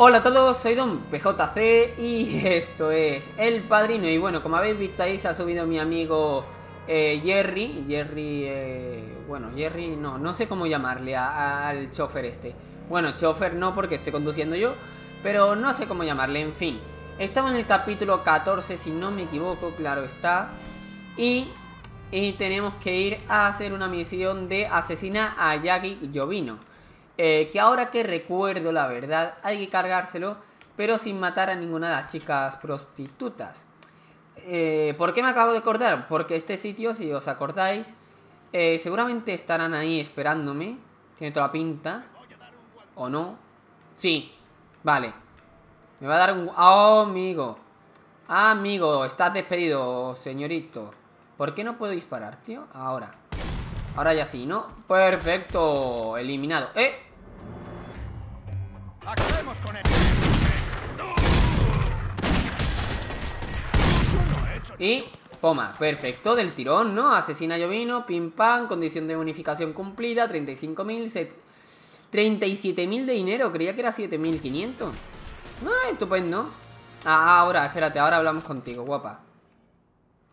Hola a todos, soy Don PJC y esto es El Padrino. Y bueno, como habéis visto ahí se ha subido mi amigo eh, Jerry. Jerry, eh, bueno, Jerry no, no sé cómo llamarle al chofer este. Bueno, chofer no porque estoy conduciendo yo Pero no sé cómo llamarle, en fin. Estamos en el capítulo 14 si no me equivoco, claro está. Y, tenemos que ir a hacer una misión de asesina a Yagi Jovino eh, que ahora que recuerdo la verdad, hay que cargárselo, pero sin matar a ninguna de las chicas prostitutas. Eh, ¿Por qué me acabo de acordar? Porque este sitio, si os acordáis, eh, seguramente estarán ahí esperándome. Tiene toda la pinta. ¿O no? Sí. Vale. Me va a dar un... ¡Oh, amigo! amigo, estás despedido, señorito. ¿Por qué no puedo disparar, tío? Ahora. Ahora ya sí, ¿no? Perfecto. Eliminado. ¡Eh! Y, poma, perfecto, del tirón, ¿no? Asesina llovino, pim pam, condición de bonificación cumplida, 35.000, 37.000 de dinero, creía que era 7.500. Ah, estupendo. Ah, ahora, espérate, ahora hablamos contigo, guapa.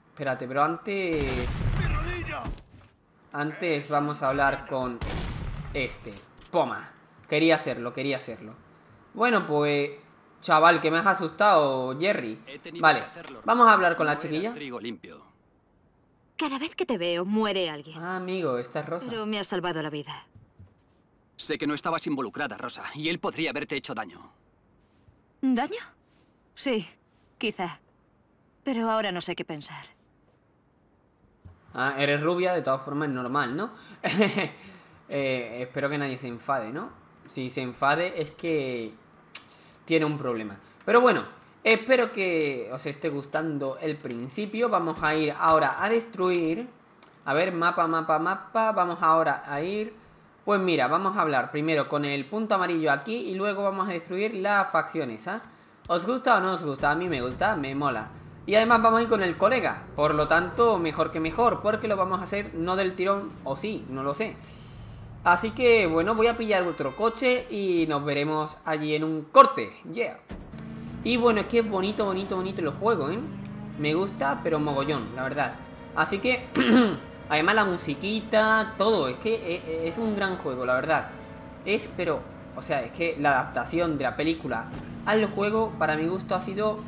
Espérate, pero antes... Antes vamos a hablar con este. Poma. Quería hacerlo, quería hacerlo. Bueno, pues... Chaval, que me has asustado, Jerry. Vale, vamos a hablar con la chiquilla. Cada vez que te veo, muere alguien. Ah, amigo, esta es Rosa. Pero me ha salvado la vida. Sé que no estabas involucrada, Rosa, y él podría haberte hecho daño. ¿Daño? Sí, quizá. Pero ahora no sé qué pensar. Ah, eres rubia, de todas formas es normal, ¿no? Eh, espero que nadie se enfade, ¿no? Si se enfade es que tiene un problema. Pero bueno, espero que os esté gustando el principio. Vamos a ir ahora a destruir. A ver, mapa, mapa, mapa. Vamos ahora a ir... Pues mira, vamos a hablar primero con el punto amarillo aquí y luego vamos a destruir las facciones, ¿ah? ¿Os gusta o no os gusta? A mí me gusta, me mola. Y además vamos a ir con el colega, por lo tanto, mejor que mejor, porque lo vamos a hacer no del tirón, o sí, no lo sé. Así que, bueno, voy a pillar otro coche y nos veremos allí en un corte. Yeah. Y bueno, es que es bonito, bonito, bonito el juego, ¿eh? Me gusta, pero mogollón, la verdad. Así que, además la musiquita, todo, es que e, e, es un gran juego, la verdad. Es, pero, o sea, es que la adaptación de la película al juego, para mi gusto, ha sido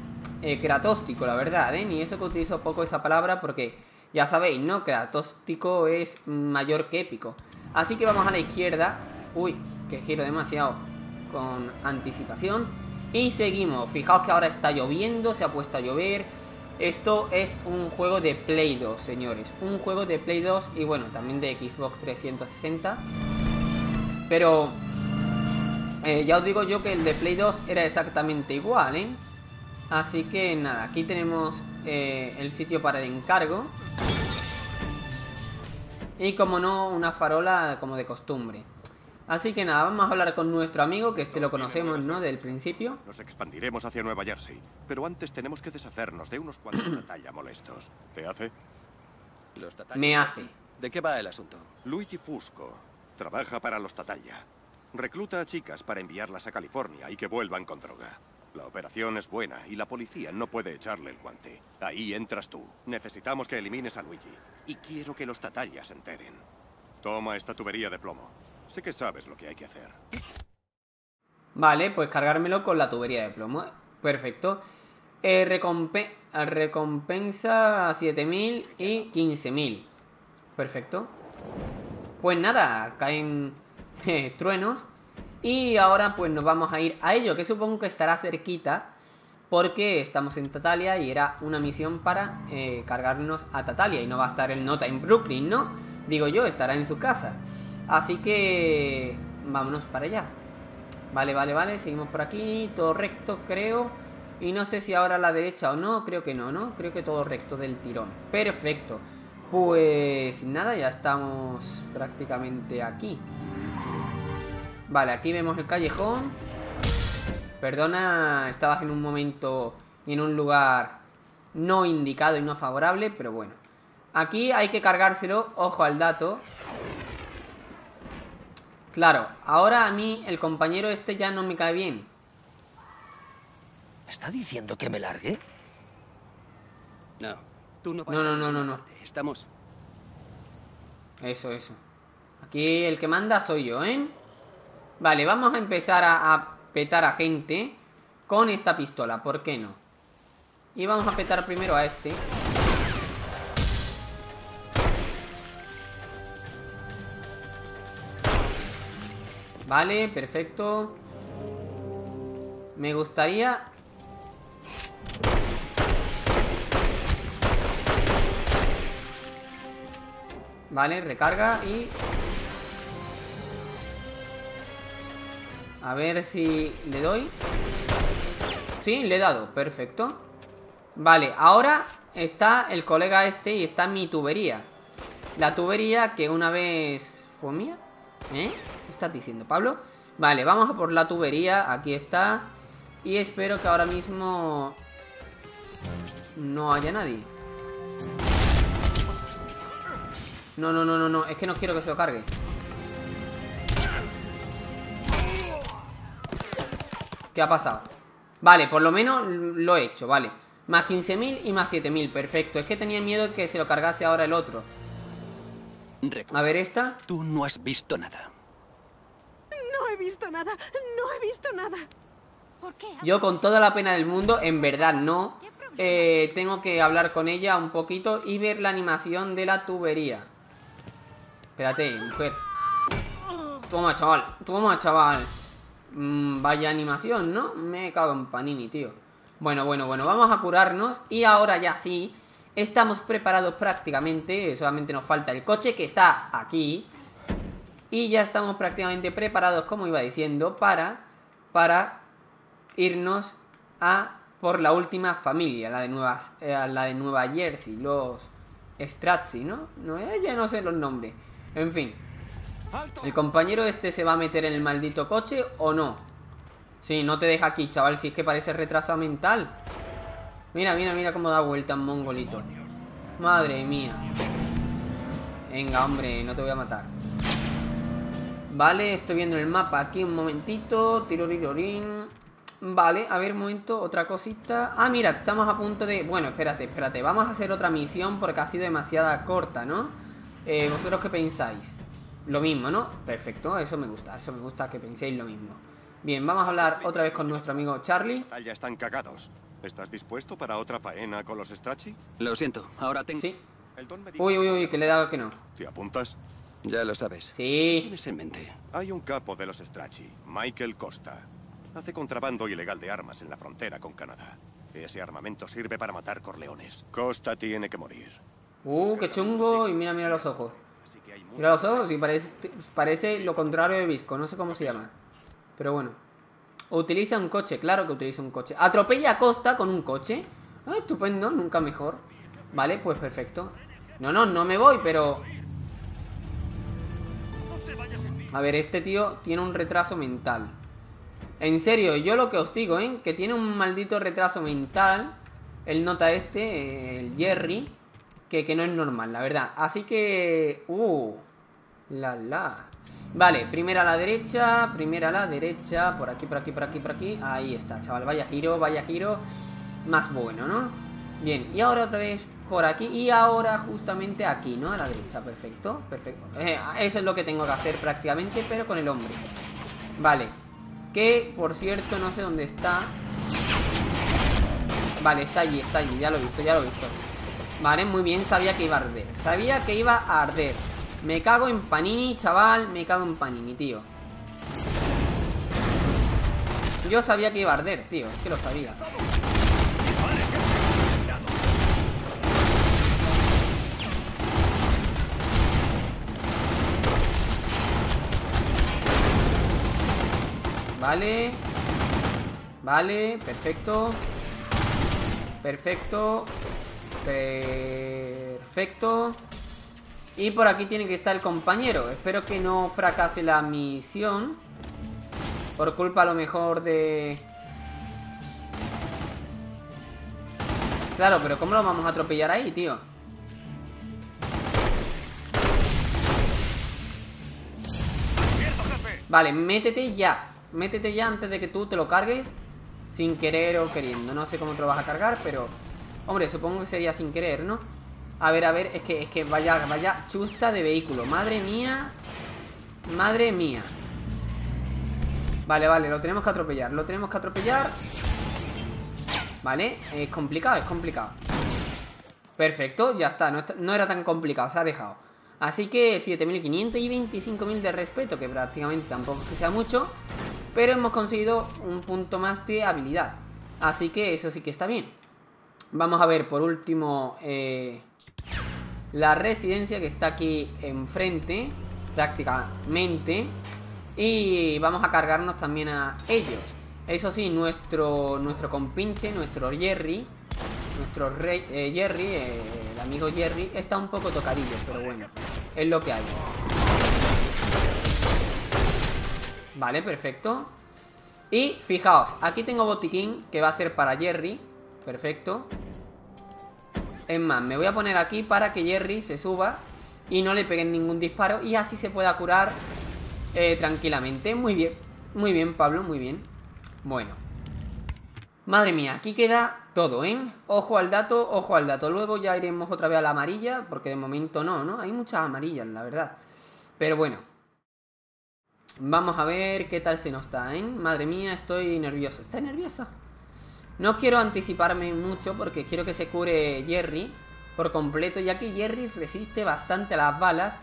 eh, kratóstico, la verdad, ¿eh? Ni eso que utilizo poco esa palabra porque, ya sabéis, ¿no? Kratóstico es mayor que épico. Así que vamos a la izquierda. Uy, que giro demasiado con anticipación. Y seguimos. Fijaos que ahora está lloviendo, se ha puesto a llover. Esto es un juego de Play 2, señores. Un juego de Play 2 y bueno, también de Xbox 360. Pero eh, ya os digo yo que el de Play 2 era exactamente igual, ¿eh? Así que nada, aquí tenemos eh, el sitio para el encargo. Y como no, una farola como de costumbre. Así que nada, vamos a hablar con nuestro amigo, que este lo conocemos, ¿no? Del principio. Nos expandiremos hacia Nueva Jersey, pero antes tenemos que deshacernos de unos cuantos batalla molestos. ¿Te hace? Me hace. ¿De qué va el asunto? Luigi Fusco trabaja para los Tatalla. Recluta a chicas para enviarlas a California y que vuelvan con droga. La operación es buena y la policía no puede echarle el guante. Ahí entras tú. Necesitamos que elimines a Luigi. Y quiero que los Tatalla se enteren. Toma esta tubería de plomo. Sé que sabes lo que hay que hacer. Vale, pues cargármelo con la tubería de plomo. Perfecto. Eh, recompensa 7.000 y 15.000. Perfecto. Pues nada, caen truenos. Y ahora pues nos vamos a ir a ello, que supongo que estará cerquita, porque estamos en Tatalia y era una misión para eh, cargarnos a Tatalia. Y no va a estar el Nota en Brooklyn, ¿no? Digo yo, estará en su casa. Así que vámonos para allá. Vale, vale, vale, seguimos por aquí, todo recto creo. Y no sé si ahora a la derecha o no, creo que no, ¿no? Creo que todo recto del tirón. Perfecto. Pues nada, ya estamos prácticamente aquí. Vale, aquí vemos el callejón. Perdona, estabas en un momento y en un lugar no indicado y no favorable, pero bueno. Aquí hay que cargárselo, ojo al dato. Claro, ahora a mí el compañero este ya no me cae bien. ¿Me está diciendo que me largue? No, tú no No, no, no, no, no. Estamos... Eso, eso. Aquí el que manda soy yo, ¿eh? Vale, vamos a empezar a, petar a gente con esta pistola, ¿por qué no? Y vamos a petar primero a este. Vale, perfecto. Me gustaría... Vale, recarga y... A ver si le doy. Sí, le he dado, perfecto. Vale, ahora está el colega este y está mi tubería. La tubería que una vez fue mía. ¿Eh? ¿Qué estás diciendo, Pablo? Vale, vamos a por la tubería. Aquí está. Y espero que ahora mismo no haya nadie. No, no, no, no, no. Es que no quiero que se lo cargue. ¿Qué ha pasado? Vale, por lo menos lo he hecho, vale. Más 15.000 y más 7.000, perfecto. Es que tenía miedo de que se lo cargase ahora el otro. A ver esta. tú no has visto nada. No he visto nada, no he visto nada. ¿Por qué? Yo con toda la pena del mundo, en verdad no. Eh, tengo que hablar con ella un poquito y ver la animación de la tubería. Espérate, mujer. Toma, chaval. Toma, chaval. Mm, vaya animación, ¿no? Me cago en panini, tío. Bueno, bueno, bueno. Vamos a curarnos. Y ahora ya sí. Estamos preparados prácticamente. Solamente nos falta el coche que está aquí. Y ya estamos prácticamente preparados, como iba diciendo, para... Para irnos a por la última familia, la de Nueva, eh, la de Nueva Jersey, los Strazzi, ¿no? no eh, ya no sé los nombres. En fin. ¿El compañero este se va a meter en el maldito coche o no? Sí, no te deja aquí, chaval, si es que parece retrasado mental. Mira, mira, mira cómo da vuelta en mongolito. Madre mía. Venga, hombre, no te voy a matar. Vale, estoy viendo el mapa aquí un momentito. Tirorirorín. Vale, a ver, un momento, otra cosita. Ah, mira, estamos a punto de... Bueno, espérate, espérate. Vamos a hacer otra misión porque ha sido demasiada corta, ¿no? Eh, ¿Vosotros qué pensáis? Lo mismo, ¿no? Perfecto, eso me gusta. Eso me gusta que penséis lo mismo. Bien, vamos a hablar otra vez con nuestro amigo Charlie. Ya están cagados. ¿Estás dispuesto para otra faena con los Strachey? Lo siento, ahora tengo... Sí. Uy, uy, uy, que le he dado que no. ¿Te apuntas? Ya lo sabes. Sí. Tienes en mente. Hay un capo de los Strachey, Michael Costa. Hace contrabando ilegal de armas en la frontera con Canadá. Ese armamento sirve para matar corleones. Costa tiene que morir. Uh, qué chungo. Y mira, mira los ojos. Así que hay mucho- Mira los ojos y parece, lo contrario de Visco. No sé cómo se llama. Pero bueno. Utiliza un coche, claro que utiliza un coche. Atropella a Costa con un coche. Ah, estupendo, nunca mejor. Vale, pues perfecto. No, no, no me voy, pero... A ver, este tío tiene un retraso mental. En serio, yo lo que os digo, ¿eh? Que tiene un maldito retraso mental. El nota este, el Jerry. Que, que no es normal, la verdad. Así que... Uh. La la. Vale, primera a la derecha, primera a la derecha, por aquí, por aquí, por aquí, por aquí. Ahí está, chaval. Vaya giro, vaya giro. Más bueno, ¿no? Bien, y ahora otra vez por aquí. Y ahora justamente aquí, ¿no? A la derecha, perfecto, perfecto. Eh, eso es lo que tengo que hacer prácticamente, pero con el hombre. Vale. Que, por cierto, no sé dónde está. Vale, está allí, está allí. Ya lo he visto, ya lo he visto. Vale, muy bien, sabía que iba a arder. Sabía que iba a arder. Me cago en Panini, chaval. Me cago en Panini, tío. Yo sabía que iba a arder, tío. Es que lo sabía. Vale. Vale, perfecto. Perfecto. Perfecto. Y por aquí tiene que estar el compañero. Espero que no fracase la misión. Por culpa a lo mejor de... Claro, pero ¿cómo lo vamos a atropellar ahí, tío? Vale, métete ya. Métete ya antes de que tú te lo cargues. sin querer o queriendo. No sé cómo te lo vas a cargar, pero... Hombre, supongo que sería sin querer, ¿no? A ver, a ver, es que, es que vaya, vaya chusta de vehículo. Madre mía. Madre mía. Vale, vale, lo tenemos que atropellar. Lo tenemos que atropellar. Vale, es complicado, es complicado. Perfecto, ya está. No, era tan complicado, se ha dejado. Así que 7500 y 25.000 de respeto, que prácticamente tampoco es que sea mucho. Pero hemos conseguido un punto más de habilidad. Así que eso sí que está bien. Vamos a ver por último eh, la residencia que está aquí enfrente, prácticamente. Y vamos a cargarnos también a ellos. Eso sí, nuestro, nuestro compinche, nuestro Jerry, nuestro rey, eh, Jerry, eh, el amigo Jerry, está un poco tocadillo, pero bueno, es lo que hay. Vale, perfecto. Y fijaos, aquí tengo botiquín que va a ser para Jerry. Perfecto. Es más, me voy a poner aquí para que Jerry se suba y no le peguen ningún disparo y así se pueda curar eh, tranquilamente. Muy bien, muy bien Pablo, muy bien. Bueno. Madre mía, aquí queda todo, ¿eh? Ojo al dato, ojo al dato. Luego ya iremos otra vez a la amarilla, porque de momento no, ¿no? Hay muchas amarillas, la verdad. Pero bueno. Vamos a ver qué tal se nos está, ¿eh? Madre mía, estoy nerviosa. ¿Está nerviosa? No quiero anticiparme mucho porque quiero que se cure Jerry por completo, ya que Jerry resiste bastante a las balas.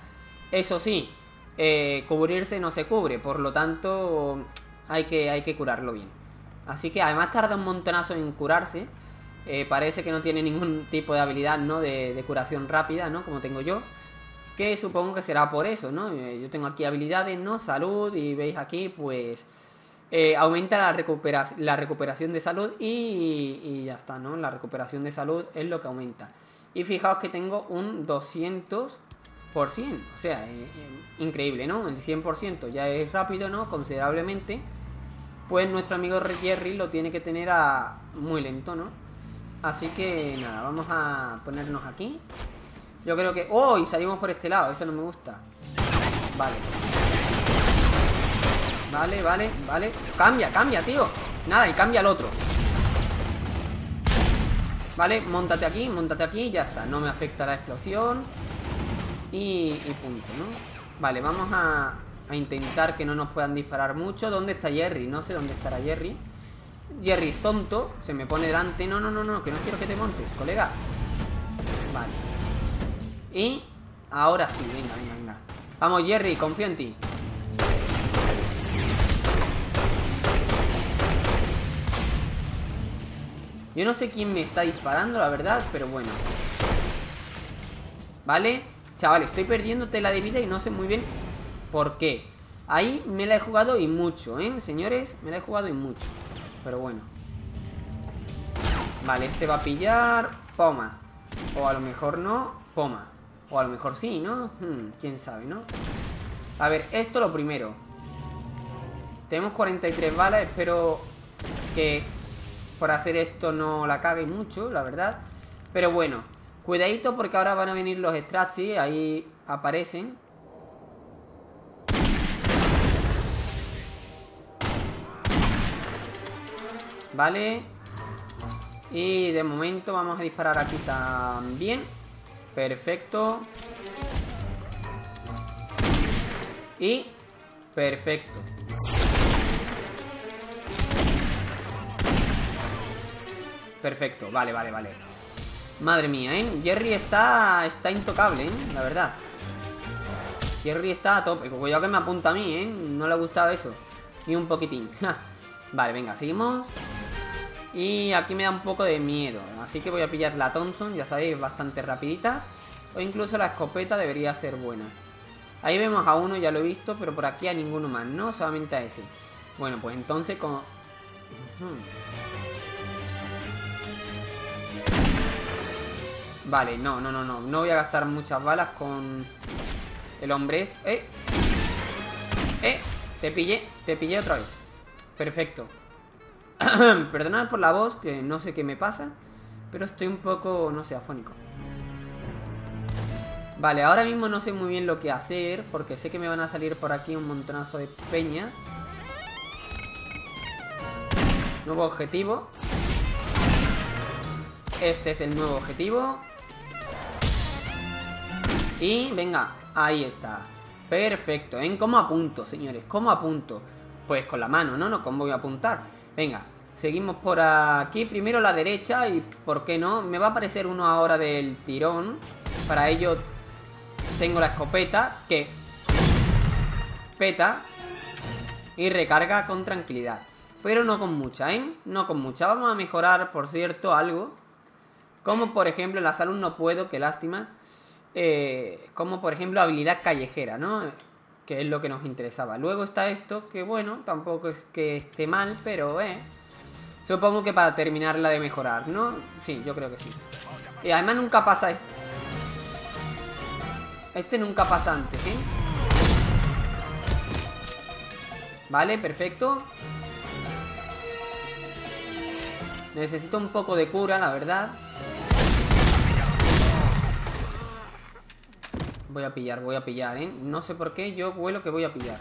Eso sí, eh, cubrirse no se cubre, por lo tanto hay que, hay que curarlo bien. Así que además tarda un montonazo en curarse. Eh, parece que no tiene ningún tipo de habilidad, ¿no? De, de, curación rápida, ¿no? Como tengo yo. Que supongo que será por eso, ¿no? Eh, yo tengo aquí habilidades, ¿no? Salud y veis aquí, pues... Eh, aumenta la, recupera la recuperación de salud y, y, ya está, ¿no? La recuperación de salud es lo que aumenta. Y fijaos que tengo un 200%, o sea, eh, eh, increíble, ¿no? El 100% ya es rápido, ¿no? Considerablemente. Pues nuestro amigo Jerry lo tiene que tener a muy lento, ¿no? Así que nada, vamos a ponernos aquí. Yo creo que... ¡Oh! Y salimos por este lado, eso no me gusta. Vale. Vale, vale, vale. Cambia, cambia, tío. Nada, y cambia el otro. Vale, montate aquí, montate aquí y ya está. No me afecta la explosión. Y, y punto, ¿no? Vale, vamos a, a intentar que no nos puedan disparar mucho. ¿Dónde está Jerry? No sé dónde estará Jerry. Jerry es tonto. Se me pone delante. No, no, no, no, que no quiero que te montes, colega. Vale. Y ahora sí, venga, venga, venga. Vamos, Jerry, confío en ti. Yo no sé quién me está disparando, la verdad, pero bueno. ¿Vale? Chaval, estoy perdiendo tela de vida y no sé muy bien por qué. Ahí me la he jugado y mucho, ¿eh? Señores, me la he jugado y mucho. Pero bueno. Vale, este va a pillar... Poma. O a lo mejor no, Poma. O a lo mejor sí, ¿no? Hmm, quién sabe, ¿no? A ver, esto lo primero. Tenemos 43 balas, espero que por hacer esto no la cague mucho, la verdad. Pero bueno, cuidadito porque ahora van a venir los Strats, ahí aparecen. Vale. Y de momento vamos a disparar aquí también. Perfecto. Y... Perfecto. Perfecto, vale, vale, vale. Madre mía, ¿eh? Jerry está, está intocable, ¿eh? La verdad. Jerry está a tope Cuidado que me apunta a mí, ¿eh? No le ha gustado eso. Ni un poquitín Vale, venga, seguimos. Y aquí me da un poco de miedo Así que voy a pillar la Thompson, ya sabéis, bastante rapidita. O incluso la escopeta debería ser buena. Ahí vemos a uno, ya lo he visto Pero por aquí a ninguno más, ¿no? Solamente a ese. Bueno, pues entonces como... Vale, no, no, no, no. No voy a gastar muchas balas con el hombre. ¡Eh! ¡Eh! Te pillé, te pillé otra vez. Perfecto. Perdonad por la voz, que no sé qué me pasa. Pero estoy un poco, no sé, afónico. Vale, ahora mismo no sé muy bien lo que hacer. Porque sé que me van a salir por aquí un montonazo de peña. Nuevo objetivo. Este es el nuevo objetivo. Y venga, ahí está. Perfecto. ¿En cómo apunto, señores? ¿Cómo apunto? Pues con la mano, ¿no? No, ¿cómo voy a apuntar? Venga, seguimos por aquí. Primero la derecha y, ¿por qué no? Me va a aparecer uno ahora del tirón. Para ello tengo la escopeta que peta y recarga con tranquilidad. Pero no con mucha, ¿eh? No con mucha. Vamos a mejorar, por cierto, algo. Como por ejemplo, la salud no puedo, qué lástima. Eh, como por ejemplo habilidad callejera, ¿no? Que es lo que nos interesaba. Luego está esto, que bueno, tampoco es que esté mal, pero eh. Supongo que para terminarla de mejorar, ¿no? Sí, yo creo que sí. Y además nunca pasa esto. Este nunca pasa antes, ¿eh? Vale, perfecto. Necesito un poco de cura, la verdad. Voy a pillar, voy a pillar, ¿eh? No sé por qué, yo vuelo que voy a pillar.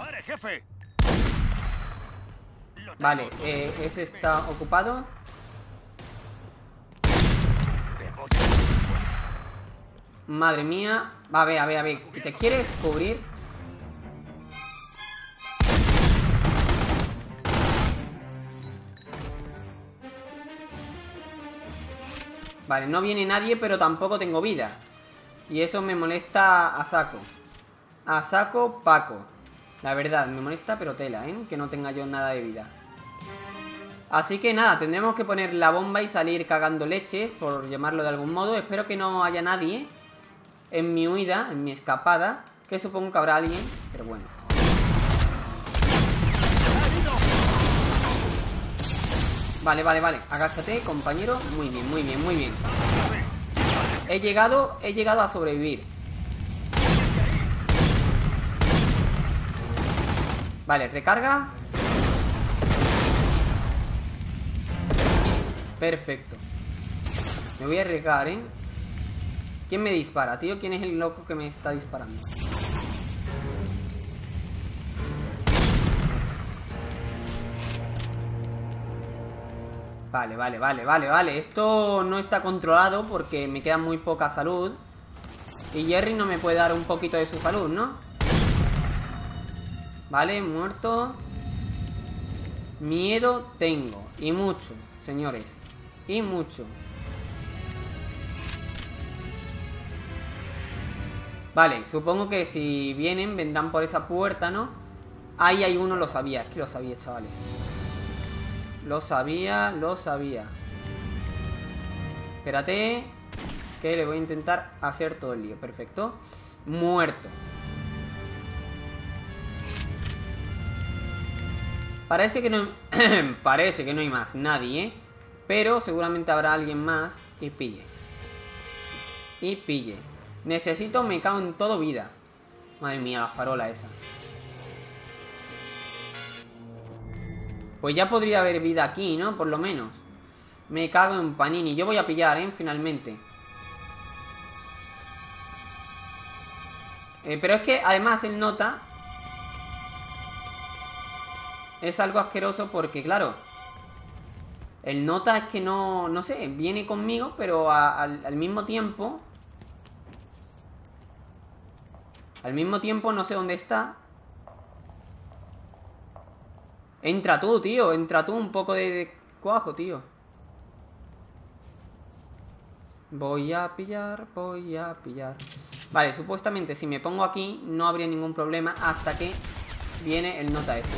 Vale, eh, ese está ocupado. Madre mía. A ver, a ver, a ver. ¿Te quieres cubrir? Vale, no viene nadie, pero tampoco tengo vida. Y eso me molesta a saco. A saco, Paco. La verdad, me molesta pero tela, ¿eh? Que no tenga yo nada de vida. Así que nada, tendremos que poner la bomba y salir cagando leches, por llamarlo de algún modo. Espero que no haya nadie en mi huida, en mi escapada. Que supongo que habrá alguien, pero bueno. Vale, vale, vale. Agáchate, compañero. Muy bien, muy bien, muy bien. He llegado, he llegado a sobrevivir. Vale, recarga. Perfecto. Me voy a arriesgar, ¿eh? ¿Quién me dispara, tío? ¿Quién es el loco que me está disparando? Vale, vale, vale, vale, vale. Esto no está controlado porque me queda muy poca salud. Y Jerry no me puede dar un poquito de su salud, ¿no? Vale, muerto. Miedo tengo. Y mucho, señores. Y mucho. Vale, supongo que si vienen Vendrán por esa puerta, ¿no? Ahí hay uno, lo sabía, es que lo sabía, chavales lo sabía, lo sabía. Espérate. Que le voy a intentar hacer todo el lío. Perfecto. Muerto. Parece que no... Parece que no hay más nadie. Pero seguramente habrá alguien más y pille. Y pille. Necesito me cago en todo vida. Madre mía, la farola esa. Pues ya podría haber vida aquí, ¿no? Por lo menos. Me cago en Panini. Yo voy a pillar, ¿eh? Finalmente. Eh, pero es que además el nota... Es algo asqueroso porque, claro... El nota es que no... No sé, viene conmigo, pero al mismo tiempo... Al mismo tiempo no sé dónde está Entra tú, tío. Entra tú un poco de, cuajo, tío. Voy a pillar, voy a pillar. Vale, supuestamente si me pongo aquí no habría ningún problema hasta que viene el nota este.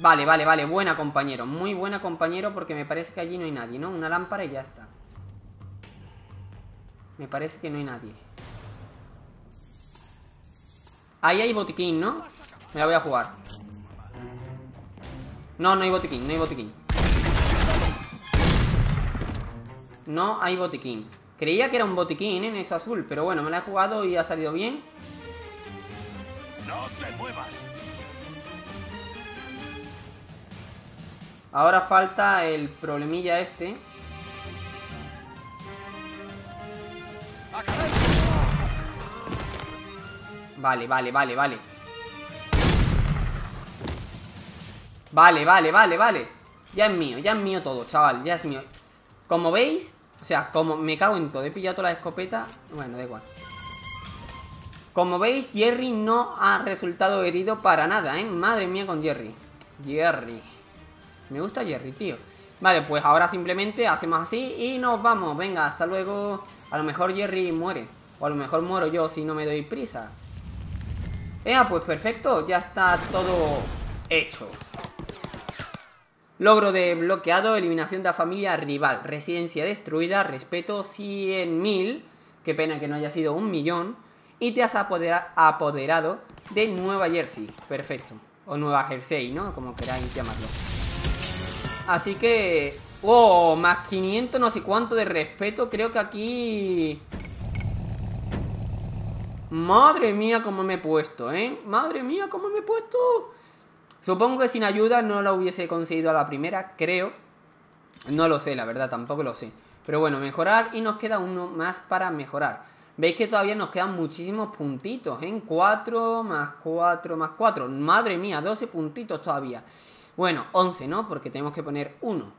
Vale, vale, vale. Buena, compañero. Muy buena, compañero, porque me parece que allí no hay nadie, ¿no? Una lámpara y ya está. Me parece que no hay nadie. Ahí hay botiquín, ¿no? Me la voy a jugar. No, no hay botiquín, no hay botiquín. No hay botiquín. Creía que era un botiquín en eso azul, pero bueno, me la he jugado y ha salido bien. No te muevas. Ahora falta el problemilla este. Vale, vale, vale, vale. Vale, vale, vale, vale. Ya es mío, ya es mío todo, chaval. Ya es mío. Como veis, o sea, como me cago en todo. He pillado toda la escopeta. Bueno, da igual. Como veis, Jerry no ha resultado herido para nada, ¿eh? Madre mía con Jerry. Jerry. Me gusta Jerry, tío. Vale, pues ahora simplemente hacemos así y nos vamos. Venga, hasta luego. A lo mejor Jerry muere. O a lo mejor muero yo si no me doy prisa. Venga, pues perfecto. Ya está todo hecho. Logro desbloqueado, eliminación de la familia rival, residencia destruida, respeto 100.000, qué pena que no haya sido un millón, y te has apoderado de Nueva Jersey, perfecto, o Nueva Jersey, ¿no? Como queráis llamarlo. Así que... ¡Oh! Más 500 no sé cuánto de respeto. Creo que aquí... Madre mía cómo me he puesto, ¿eh? Madre mía cómo me he puesto. Supongo que sin ayuda no la hubiese conseguido a la primera, creo. No lo sé, la verdad, tampoco lo sé. Pero bueno, mejorar y nos queda uno más para mejorar. Veis que todavía nos quedan muchísimos puntitos, ¿eh? 4 más 4 más 4. Madre mía, 12 puntitos todavía. Bueno, 11, ¿no? Porque tenemos que poner 1.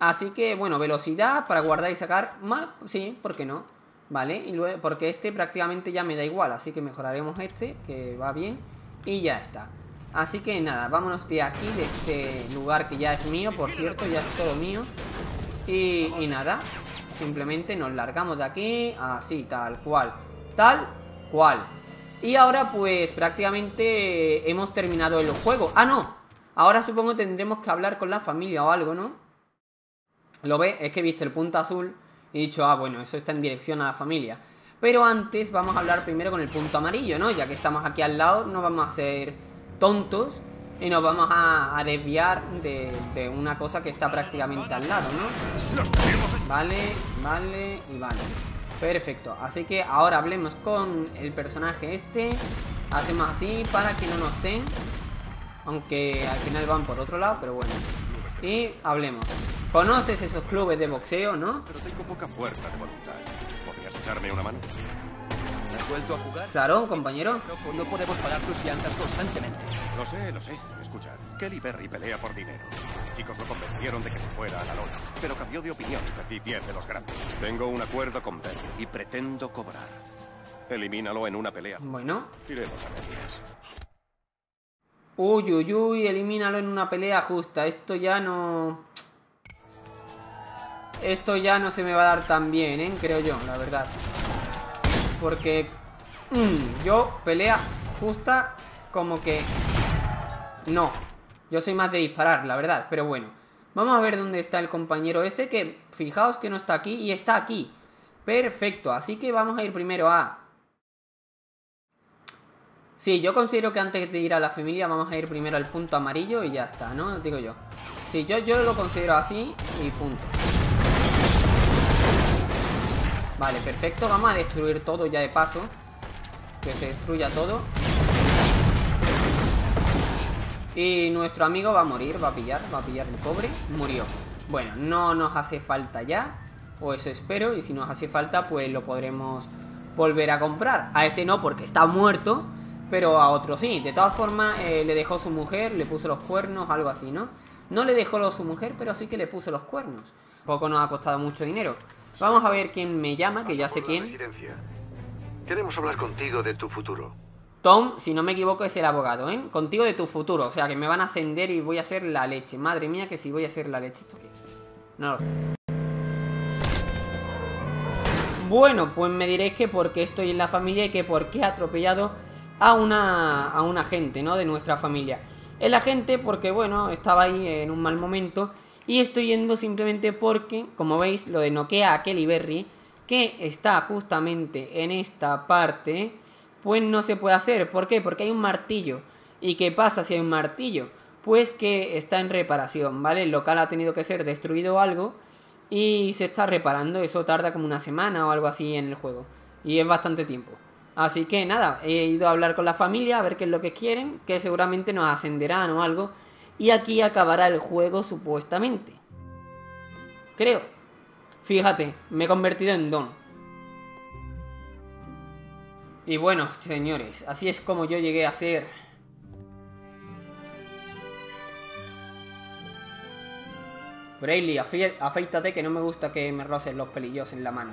Así que, bueno, velocidad para guardar y sacar más. Sí, ¿por qué no? Vale, y luego, porque este prácticamente ya me da igual. Así que mejoraremos este, que va bien. Y ya está. Así que nada, vámonos de aquí, de este lugar que ya es mío, por cierto, ya es todo mío. Y, nada, simplemente nos largamos de aquí, así, tal cual. Tal cual. Y ahora pues prácticamente hemos terminado el juego. Ah, no, Ahora supongo tendremos que hablar con la familia o algo, ¿no? Lo ve, es que he visto el punto azul y he dicho, ah, bueno, eso está en dirección a la familia. Pero antes vamos a hablar primero con el punto amarillo, ¿no? Ya que estamos aquí al lado, no vamos a ser tontos y nos vamos a, desviar de, de, una cosa que está prácticamente al lado, ¿no? Vale, vale y vale. Perfecto, así que ahora hablemos con el personaje este. Hacemos así para que no nos den. Aunque al final van por otro lado, pero bueno. Y hablemos. ¿Conoces esos clubes de boxeo, no? Pero tengo poca fuerza de voluntad. ¿Podrías echarme una mano? ¿Has vuelto a jugar? Claro, compañero. No, no podemos pagar tus fianzas constantemente. Lo sé, lo sé. Escucha, Kelly Berry pelea por dinero. Los chicos lo convencieron de que se fuera a la lona, pero cambió de opinión y perdí 10 de los grandes. Tengo un acuerdo con Berry y pretendo cobrar. Elimínalo en una pelea. Bueno. Iremos a medias. Uy, uy, uy, elimínalo en una pelea justa. Esto ya no... Esto ya no se me va a dar tan bien, ¿eh? Creo yo, la verdad. Porque... Mmm, yo, pelea justa, como que... No. Yo soy más de disparar, la verdad. Pero bueno. Vamos a ver dónde está el compañero este, que fijaos que no está aquí y está aquí. Perfecto, así que vamos a ir primero a Sí, yo considero que antes de ir a la familia vamos a ir primero al punto amarillo y ya está, ¿no? Digo yo. Sí, yo, yo lo considero así y punto. Vale, perfecto. Vamos a destruir todo ya de paso. Que se destruya todo. Y nuestro amigo va a morir, va a pillar, va a pillar el pobre. Murió. Bueno, no nos hace falta ya. O eso espero. Y si nos hace falta, pues lo podremos volver a comprar. A ese no, porque está muerto pero a otro sí. De todas formas, eh, le dejó su mujer, le puso los cuernos, algo así, ¿no? No le dejó su mujer, pero sí que le puso los cuernos. Poco nos ha costado mucho dinero. Vamos a ver quién me llama, que ya sé quién. Queremos hablar contigo de tu futuro. Tom, si no me equivoco, es el abogado, ¿eh? Contigo de tu futuro. O sea, que me van a ascender y voy a hacer la leche. Madre mía, que si voy a hacer la leche. ¿Esto qué? No lo sé. Bueno, pues me diréis que por qué estoy en la familia y que por qué he atropellado a una, a un agente, ¿no? De nuestra familia. El agente porque, bueno, estaba ahí en un mal momento y estoy yendo simplemente porque, como veis, lo de noquea a Kelly Berry, que está justamente en esta parte, pues no se puede hacer. ¿Por qué? Porque hay un martillo. ¿Y qué pasa si hay un martillo? Pues que está en reparación, ¿vale? El local ha tenido que ser destruido o algo y se está reparando. Eso tarda como una semana o algo así en el juego. Y es bastante tiempo. Así que nada, he ido a hablar con la familia a ver qué es lo que quieren, que seguramente nos ascenderán o algo. Y aquí acabará el juego supuestamente. Creo. Fíjate, me he convertido en Don. Y bueno, señores, así es como yo llegué a ser afei- afeítate que no me gusta que me rocen los pelillos en la mano.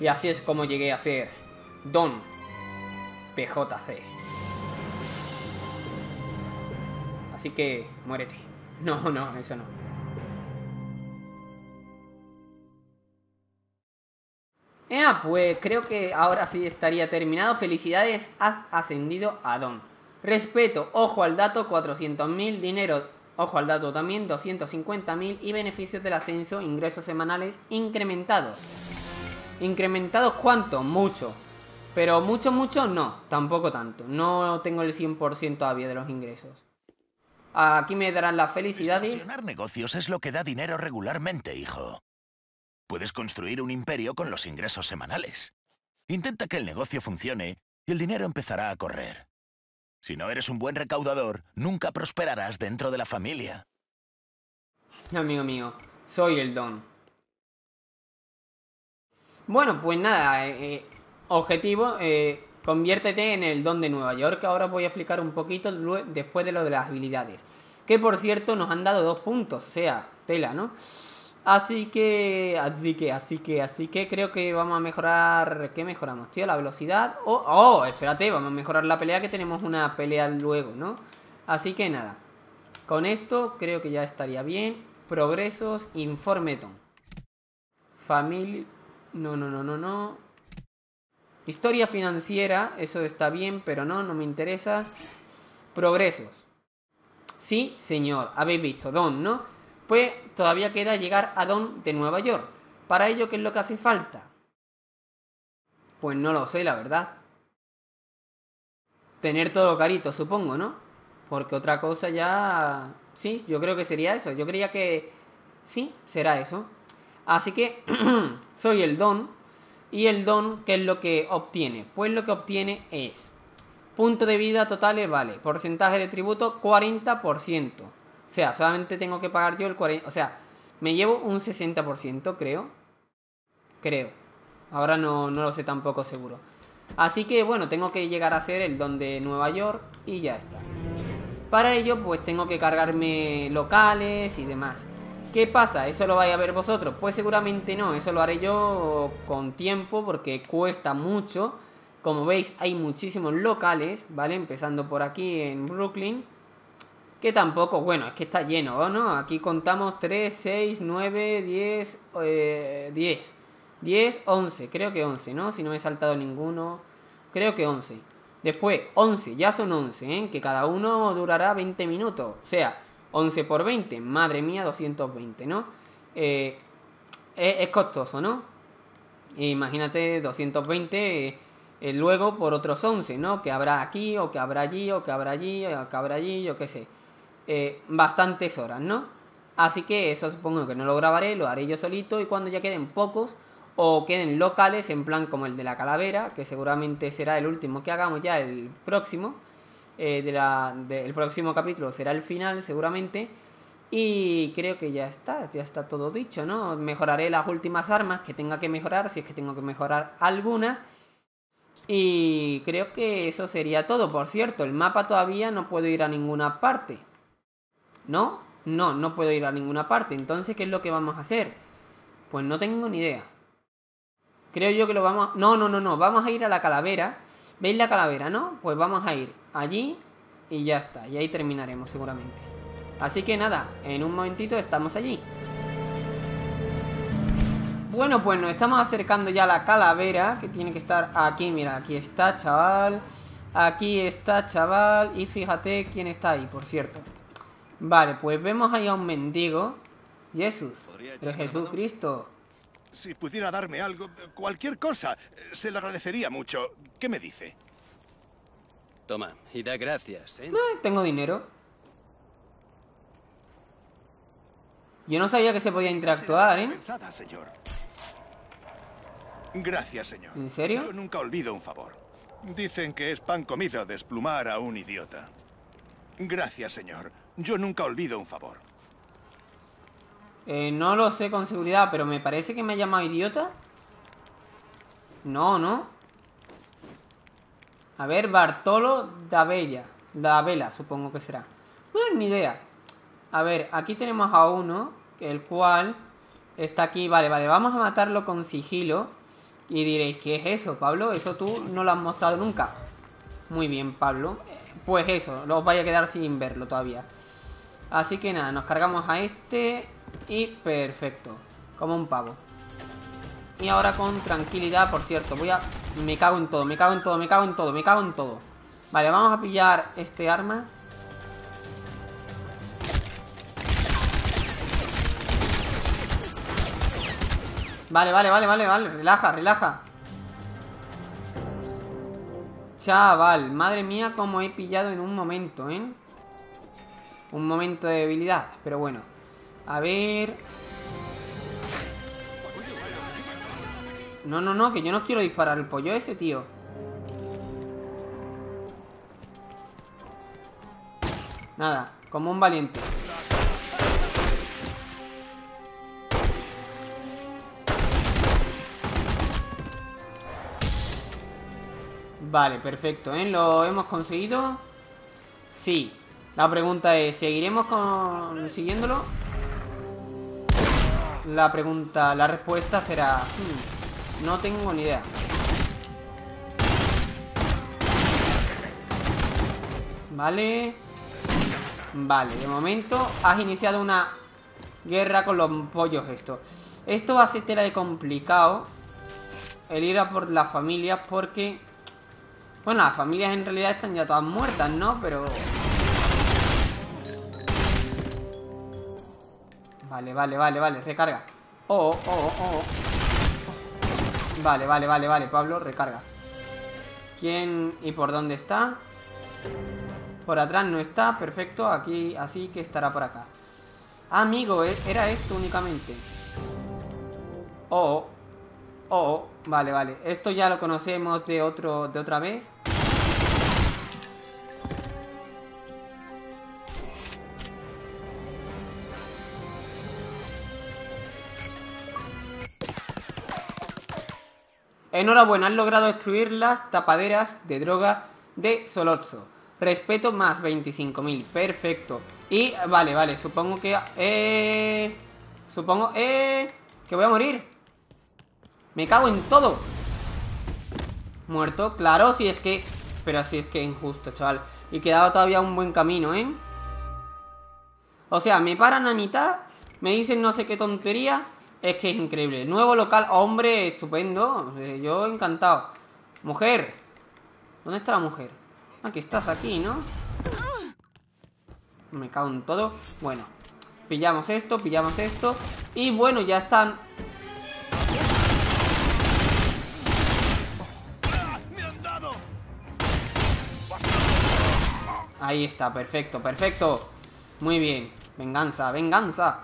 Y así es como llegué a ser Don PJC. Así que muérete. No, no, eso no. Ea, pues creo que ahora sí estaría terminado. Felicidades, has ascendido a Don. Respeto, ojo al dato, 400.000, dinero, ojo al dato también, 250.000 y beneficios del ascenso, ingresos semanales incrementados. ¿Incrementados cuánto? Mucho. Pero mucho, mucho, no, tampoco tanto. No tengo el 100% todavía de los ingresos. Aquí me darán las felicidades. Gestionar negocios es lo que da dinero regularmente, hijo. Puedes construir un imperio con los ingresos semanales. Intenta que el negocio funcione y el dinero empezará a correr. Si no eres un buen recaudador, nunca prosperarás dentro de la familia. Amigo mío, soy el don. Bueno, pues nada, eh, eh, objetivo, eh, conviértete en el don de Nueva York. Ahora os voy a explicar un poquito después de lo de las habilidades. Que por cierto nos han dado dos puntos, o sea, tela, ¿no? Así que, así que, así que, así que creo que vamos a mejorar... ¿Qué mejoramos, tío? La velocidad. Oh, oh, espérate, vamos a mejorar la pelea que tenemos una pelea luego, ¿no? Así que nada. Con esto creo que ya estaría bien. Progresos, informeton. Familia... No, no, no, no, no. Historia financiera, eso está bien, pero no, no me interesa. Progresos. Sí, señor, habéis visto, Don, ¿no? Pues todavía queda llegar a Don de Nueva York. Para ello, ¿qué es lo que hace falta? Pues no lo sé, la verdad. Tener todo carito, supongo, ¿no? Porque otra cosa ya... Sí, yo creo que sería eso. Yo creía que... Sí, será eso. Así que soy el don. Y el don, ¿qué es lo que obtiene? Pues lo que obtiene es... Punto de vida totales, vale. Porcentaje de tributo, 40%. O sea, solamente tengo que pagar yo el 40%. O sea, me llevo un 60%, creo. Creo. Ahora no, no lo sé tampoco seguro. Así que bueno, tengo que llegar a ser el don de Nueva York y ya está. Para ello, pues tengo que cargarme locales y demás. ¿Qué pasa? ¿Eso lo vais a ver vosotros? Pues seguramente no, eso lo haré yo con tiempo porque cuesta mucho. Como veis, hay muchísimos locales, ¿vale? Empezando por aquí en Brooklyn. Que tampoco, bueno, es que está lleno, ¿no? Aquí contamos 3, 6, 9, 10, eh, 10. 10, 11, creo que 11, ¿no? Si no me he saltado ninguno. Creo que 11. Después, 11, ya son 11, ¿eh? Que cada uno durará 20 minutos. O sea, 11 por 20, madre mía, 220, ¿no? Eh, es, costoso, ¿no? Imagínate 220 eh, eh, luego por otros 11, ¿no? Que habrá aquí, o que habrá allí, o que habrá allí, o que habrá allí, yo qué sé. Eh, bastantes horas, ¿no? Así que eso supongo que no lo grabaré, lo haré yo solito y cuando ya queden pocos o queden locales en plan como el de la calavera, que seguramente será el último que hagamos ya el próximo, eh, de la, de- el próximo capítulo será el final seguramente. Y creo que ya está, ya está todo dicho, ¿no? Mejoraré las últimas armas que tenga que mejorar, si es que tengo que mejorar alguna. Y creo que eso sería todo. Por cierto, el mapa todavía no puedo ir a ninguna parte. ¿No? No, no puedo ir a ninguna parte. Entonces, ¿qué es lo que vamos a hacer? Pues no tengo ni idea. Creo yo que lo vamos... No, no, no, no. Vamos a ir a la calavera. ¿Veis la calavera, no? Pues vamos a ir allí y ya está. Y ahí terminaremos seguramente. Así que nada, en un momentito estamos allí. Bueno, pues nos estamos acercando ya a la calavera, que tiene que estar aquí, mira, aquí está, chaval. Aquí está, chaval. Y fíjate quién está ahí, por cierto. Vale, pues vemos ahí a un mendigo. Jesús, ¿Podría de? Jesucristo. Si pudiera darme algo, cualquier cosa, se lo agradecería mucho. ¿Qué me dice? Toma, y da gracias, ¿eh? Eh, tengo dinero. Yo no sabía que se podía interactuar, ¿eh? Señor. Gracias, señor. ¿En serio? Yo nunca olvido un favor. Dicen que es pan comido desplumar a un idiota. Gracias, señor. Yo nunca olvido un favor. Eh, no lo sé con seguridad, pero me parece que me ha llamado idiota. No, ¿no? A ver, Bartolo da Bella. Da Vela, supongo que será. No, ni idea. A ver, aquí tenemos a uno, el cual está aquí. Vale, vale, vamos a matarlo con sigilo. Y diréis, ¿qué es eso, Pablo? Eso tú no lo has mostrado nunca. Muy bien, Pablo. Pues eso, os vaya a quedar sin verlo todavía. Así que nada, nos cargamos a este y perfecto. Como un pavo. Y ahora con tranquilidad, por cierto, voy a... Me cago en todo, me cago en todo, me cago en todo, me cago en todo. Vale, vamos a pillar este arma. Vale, vale, vale, vale, vale. Relaja, relaja. Chaval, madre mía, como he pillado en un momento, ¿eh? Un momento de debilidad, pero bueno. A ver... No, no, no, que yo no quiero disparar el pollo ese, tío. Nada, como un valiente. Vale, perfecto, ¿eh? ¿Lo hemos conseguido? Sí. La pregunta es, ¿seguiremos consiguiéndolo? La pregunta, la respuesta será... Hmm, no tengo ni idea. Vale. Vale, de momento has iniciado una guerra con los pollos esto. Esto va a ser tela de complicado. El ir a por las familias porque... Bueno, las familias en realidad están ya todas muertas, ¿no? Pero... Vale, vale, vale, vale, recarga. Oh, oh, oh, oh. Vale, vale, vale, vale, Pablo, recarga. ¿Quién y por dónde está? Por atrás no está, perfecto. Aquí, así que estará por acá. Ah, amigo, e- era esto únicamente. Oh, oh, vale, vale. Esto ya lo conocemos de otro, de otra vez. Enhorabuena, has logrado destruir las tapaderas de droga de Solozzo. Respeto más 25.000, perfecto. Y, vale, vale, supongo que... Eh... Supongo... Eh... Que voy a morir. Me cago en todo. Muerto, claro, si es que... Pero si es que injusto, chaval. Y quedaba todavía un buen camino, ¿eh? O sea, me paran a mitad, me dicen no sé qué tontería. Es que es increíble. Nuevo local, hombre, estupendo. Eh, Yo encantado. Mujer. ¿Dónde está la mujer? Ah, que estás aquí, ¿no? Me cago en todo. Bueno, pillamos esto, pillamos esto. Y bueno, ya están. Ahí está, perfecto, perfecto. Muy bien. Venganza, venganza.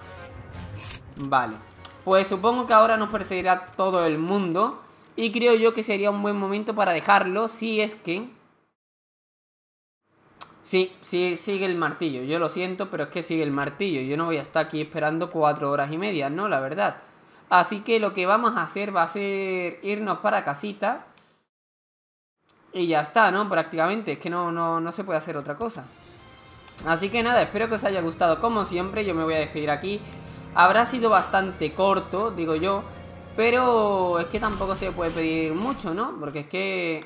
Vale. Pues supongo que ahora nos perseguirá todo el mundo. Y creo yo que sería un buen momento para dejarlo si es que... Sí, sí, sigue el martillo. Yo lo siento, pero es que sigue el martillo. Yo no voy a estar aquí esperando cuatro horas y media, ¿no? La verdad. Así que lo que vamos a hacer va a ser irnos para casita. Y ya está, ¿no? Prácticamente. Es que no, no, no se puede hacer otra cosa. Así que nada, espero que os haya gustado como siempre. Yo me voy a despedir aquí. Habrá sido bastante corto, digo yo. Pero es que tampoco se puede pedir mucho, ¿no? Porque es que...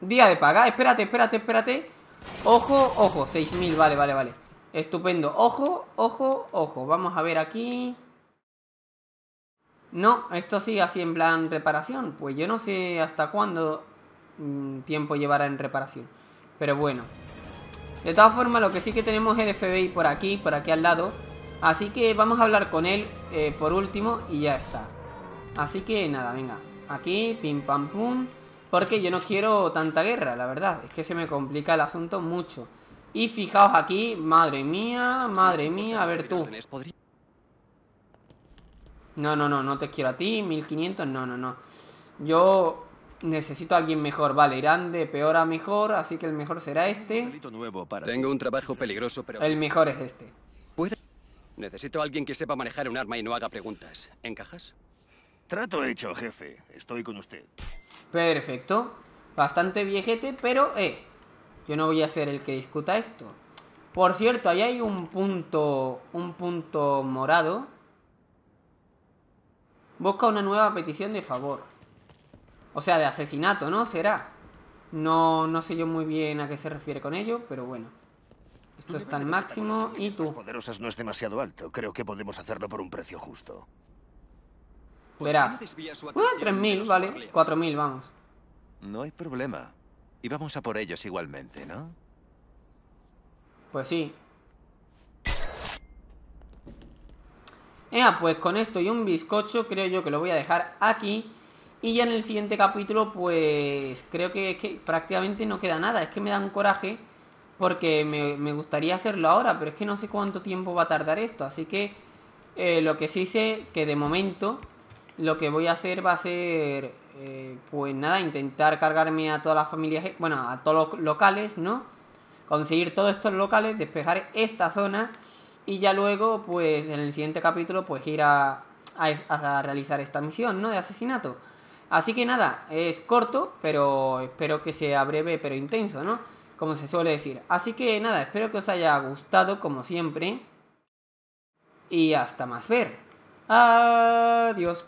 Día de paga. Espérate, espérate, espérate. Ojo, ojo. 6.000, vale, vale, vale. Estupendo. Ojo, ojo, ojo. Vamos a ver aquí. No, esto sigue así en plan reparación. Pues yo no sé hasta cuándo mm, tiempo llevará en reparación. Pero bueno. De todas formas, lo que sí que tenemos es el FBI por aquí, por aquí al lado. Así que vamos a hablar con él eh, por último y ya está. Así que nada, venga. Aquí, pim pam pum. Porque yo no quiero tanta guerra, la verdad. Es que se me complica el asunto mucho. Y fijaos aquí, madre mía, madre mía, a ver tú. No, no, no, no te quiero a ti, 1500, no, no, no. Yo necesito a alguien mejor, vale, irán de peor a mejor, así que el mejor será este. Tengo un trabajo peligroso, pero... El mejor es este. Necesito a alguien que sepa manejar un arma y no haga preguntas. ¿Encajas? Trato hecho, jefe. Estoy con usted. Perfecto. Bastante viejete, pero, eh, yo no voy a ser el que discuta esto. Por cierto, ahí hay un punto, un punto morado. Busca una nueva petición de favor. O sea, de asesinato, ¿no? Será. No, no sé yo muy bien a qué se refiere con ello, pero bueno. Esto está al máximo y tú. poderosas no es demasiado alto. Creo que podemos hacerlo por un precio justo. Verás. ¿Por qué no desvía su Uh, atención de 3.000, los vale. Orleans? 4.000, vamos. No hay problema. Y vamos a por ellos igualmente, ¿no? Pues sí. Ea, pues con esto y un bizcocho creo yo que lo voy a dejar aquí. Y ya en el siguiente capítulo, pues creo que, que prácticamente no queda nada. Es que me da un coraje porque me, me gustaría hacerlo ahora, pero es que no sé cuánto tiempo va a tardar esto. Así que eh, lo que sí sé que de momento lo que voy a hacer va a ser, eh, pues nada, intentar cargarme a todas las familias, bueno, a todos los locales, ¿no? Conseguir todos estos locales, despejar esta zona y ya luego, pues en el siguiente capítulo, pues ir a, a realizar esta misión, ¿no? De asesinato. Así que nada, es corto, pero espero que sea breve pero intenso, ¿no? Como se suele decir. Así que nada, espero que os haya gustado como siempre. Y hasta más ver. Adiós.